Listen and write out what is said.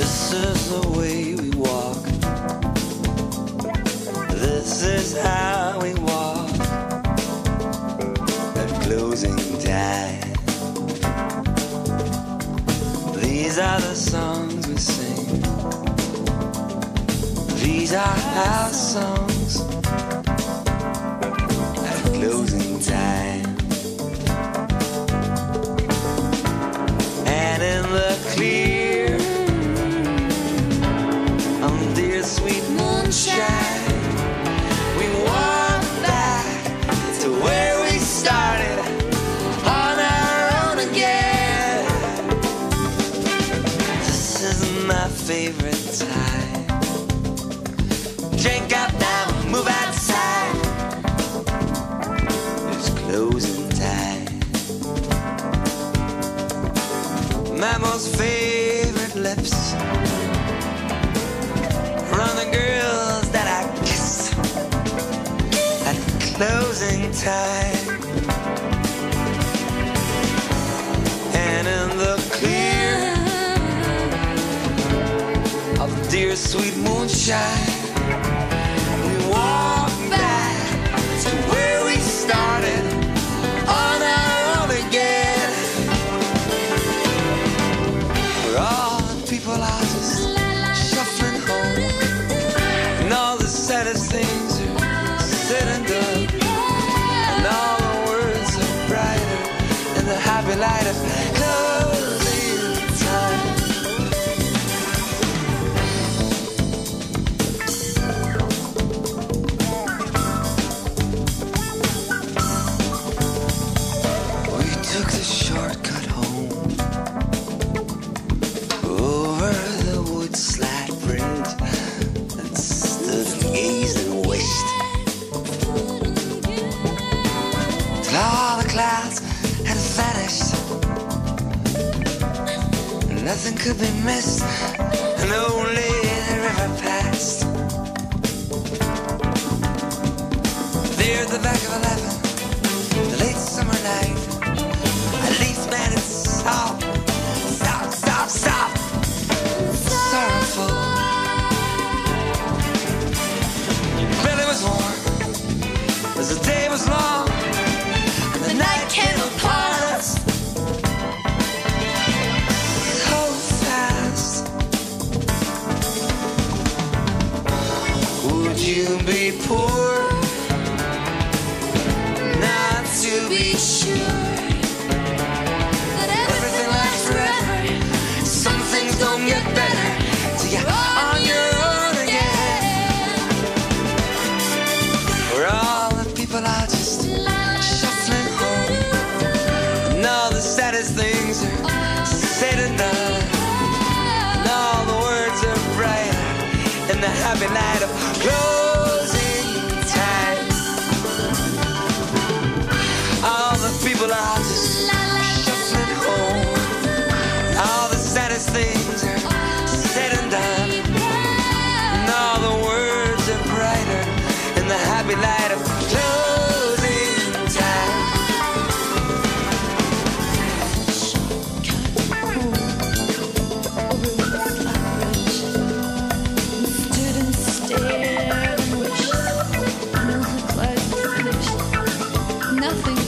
This is the way we walk. This is how we walk. At closing time. These are the songs we sing. These are our songs. At closing Drink up now, move outside. It's closing time. Favorite lips from the girls that I at closing time. Of dear sweet moonshine, we walk back to where we started till all the clouds had vanished. Nothing could be missed. And only the river passed. There at the back of eleven be poor? Not to be sure. that Everything lasts forever. Some things don't get better till you're on your own again. Where all the people are just shuffling home. And all the saddest things are said and done. And all the words are brighter in the happy light of closing